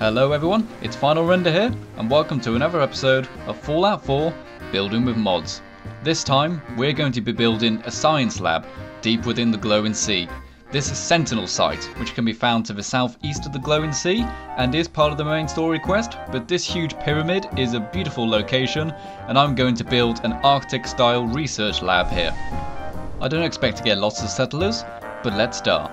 Hello everyone, it's Final Render here, and welcome to another episode of Fallout 4 Building with Mods. This time, we're going to be building a science lab deep within the glowing sea. This is Sentinel Site, which can be found to the southeast of the glowing sea, and is part of the main story quest, but this huge pyramid is a beautiful location, and I'm going to build an Arctic style research lab here. I don't expect to get lots of settlers, but let's start.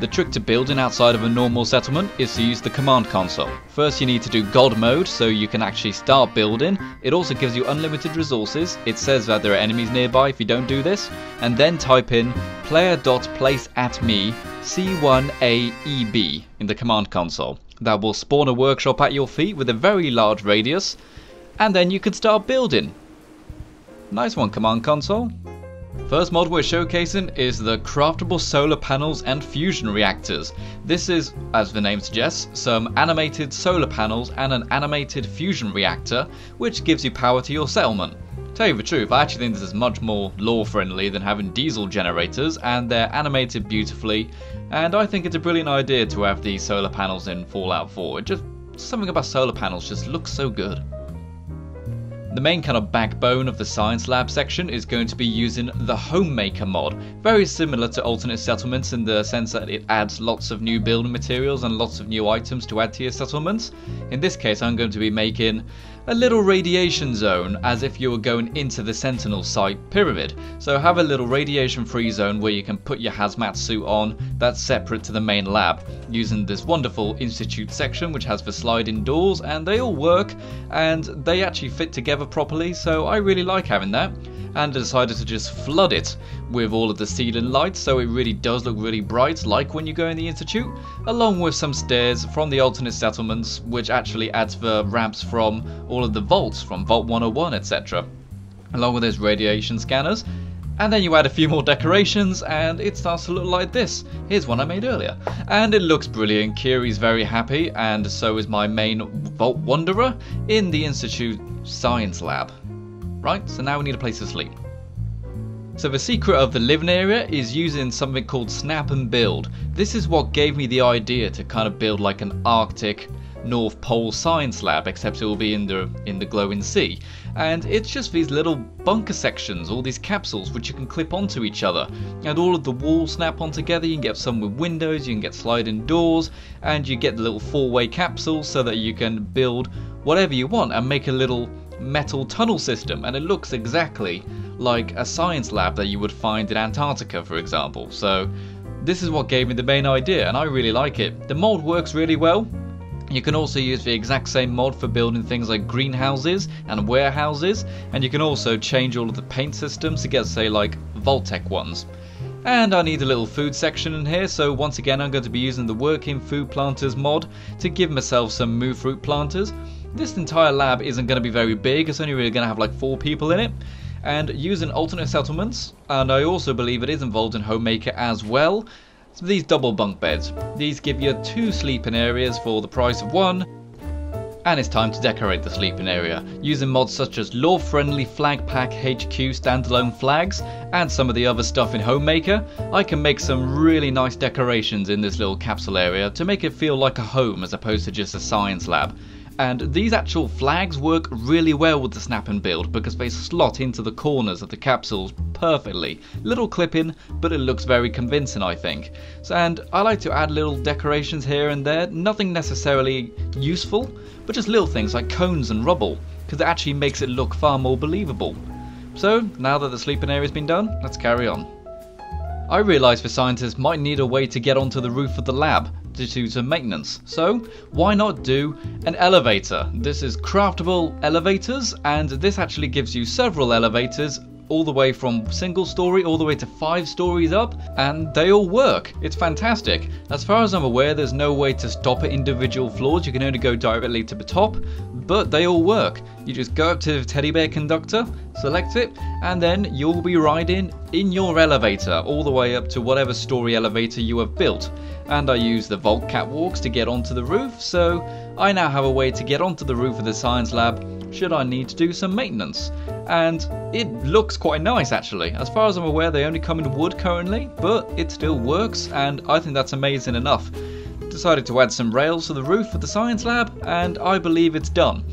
The trick to building outside of a normal settlement is to use the command console. First you need to do God mode so you can actually start building. It also gives you unlimited resources. It says that there are enemies nearby if you don't do this. And then type in player.placeatme C1AEB in the command console. That will spawn a workshop at your feet with a very large radius. And then you can start building. Nice one command console. First mod we're showcasing is the craftable solar panels and fusion reactors. This is, as the name suggests, some animated solar panels and an animated fusion reactor, which gives you power to your settlement. Tell you the truth, I actually think this is much more lore friendly than having diesel generators, and they're animated beautifully, and I think it's a brilliant idea to have these solar panels in Fallout 4. It just something about solar panels just looks so good. The main kind of backbone of the science lab section is going to be using the homemaker mod. Very similar to alternate settlements in the sense that it adds lots of new building materials and lots of new items to add to your settlements. In this case I'm going to be making a little radiation zone as if you were going into the Sentinel site pyramid. So have a little radiation free zone where you can put your hazmat suit on. That's separate to the main lab using this wonderful institute section which has the sliding doors and they all work and they actually fit together properly. So I really like having that and decided to just flood it with all of the ceiling lights so it really does look really bright like when you go in the Institute, along with some stairs from the alternate settlements which actually adds the ramps from all of the vaults from Vault 101 etc. Along with those radiation scanners. And then you add a few more decorations and it starts to look like this. Here's one I made earlier. And it looks brilliant. Curie's very happy and so is my main Vault Wanderer in the Institute Science Lab. Right, so now we need a place to sleep. So the secret of the living area is using something called snap and build. This is what gave me the idea to kind of build like an Arctic North Pole science lab, except it will be in the in the glowing sea. And it's just these little bunker sections, all these capsules which you can clip onto each other. And all of the walls snap on together, you can get some with windows, you can get sliding doors, and you get the little four-way capsules so that you can build whatever you want and make a little metal tunnel system and it looks exactly like a science lab that you would find in Antarctica for example. So this is what gave me the main idea and I really like it. The mod works really well. You can also use the exact same mod for building things like greenhouses and warehouses and you can also change all of the paint systems to get say like Vault-Tec ones. And I need a little food section in here, so once again I'm going to be using the working food planters mod to give myself some mutfruit planters. This entire lab isn't going to be very big, it's only really going to have like four people in it. And using alternate settlements, and I also believe it is involved in Homemaker as well. So these double bunk beds. These give you two sleeping areas for the price of one. And it's time to decorate the sleeping area, using mods such as Lore Friendly Flag Pack HQ standalone flags, and some of the other stuff in Homemaker, I can make some really nice decorations in this little capsule area to make it feel like a home as opposed to just a science lab and these actual flags work really well with the snap and build because they slot into the corners of the capsules perfectly. Little clipping, but it looks very convincing I think. So, and I like to add little decorations here and there, nothing necessarily useful, but just little things like cones and rubble, because it actually makes it look far more believable. So, now that the sleeping area's been done, let's carry on. I realise the scientists might need a way to get onto the roof of the lab, to do some maintenance. So why not do an elevator? This is craftable elevators and this actually gives you several elevators all the way from single story all the way to five stories up and they all work. It's fantastic. As far as I'm aware there's no way to stop at individual floors, you can only go directly to the top, but they all work. You just go up to the teddy bear conductor, select it, and then you'll be riding in your elevator all the way up to whatever story elevator you have built. And I use the vault catwalks to get onto the roof, so I now have a way to get onto the roof of the science lab should I need to do some maintenance. And it looks quite nice actually. As far as I'm aware they only come in wood currently, but it still works and I think that's amazing enough. decided to add some rails to the roof of the science lab, and I believe it's done.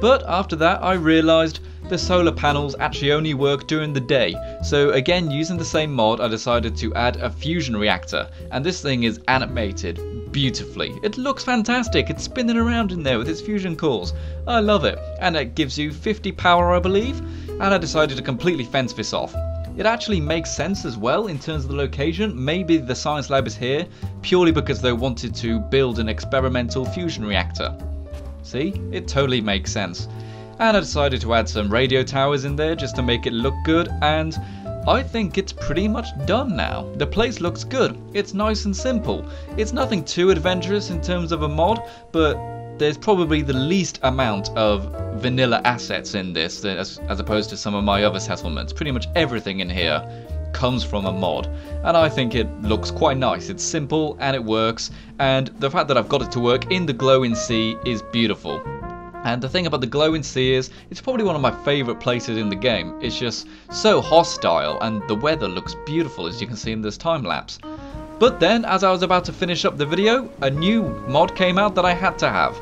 But after that, I realised the solar panels actually only work during the day. So again, using the same mod, I decided to add a fusion reactor. And this thing is animated beautifully. It looks fantastic. It's spinning around in there with its fusion cores. I love it. And it gives you 50 power, I believe. And I decided to completely fence this off. It actually makes sense as well in terms of the location. Maybe the science lab is here purely because they wanted to build an experimental fusion reactor. See, it totally makes sense. And I decided to add some radio towers in there just to make it look good and I think it's pretty much done now. The place looks good, it's nice and simple. It's nothing too adventurous in terms of a mod, but there's probably the least amount of vanilla assets in this as, as opposed to some of my other settlements. Pretty much everything in here comes from a mod and I think it looks quite nice. It's simple and it works and the fact that I've got it to work in the glowing sea is beautiful. And the thing about the glowing sea is, it's probably one of my favourite places in the game. It's just so hostile and the weather looks beautiful as you can see in this time lapse. But then, as I was about to finish up the video, a new mod came out that I had to have.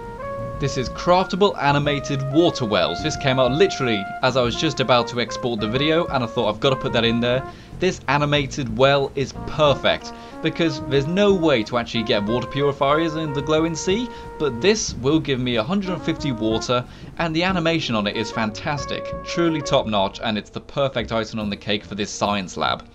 This is craftable animated water wells. This came out literally as I was just about to export the video and I thought I've got to put that in there. This animated well is perfect because there's no way to actually get water purifiers in the glowing sea, but this will give me 150 water and the animation on it is fantastic, truly top notch and it's the perfect icing on the cake for this science lab.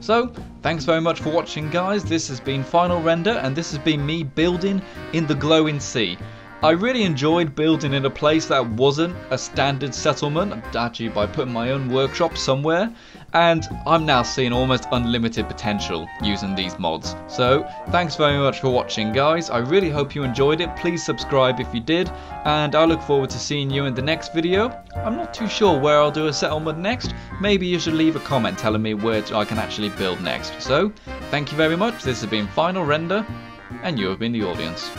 So, thanks very much for watching guys, this has been Final Render and this has been me building in the glowing sea. I really enjoyed building in a place that wasn't a standard settlement, actually by putting my own workshop somewhere, and I'm now seeing almost unlimited potential using these mods. So thanks very much for watching guys, I really hope you enjoyed it, please subscribe if you did, and I look forward to seeing you in the next video. I'm not too sure where I'll do a settlement next, maybe you should leave a comment telling me where I can actually build next. So, thank you very much, this has been Final Render, and you have been the audience.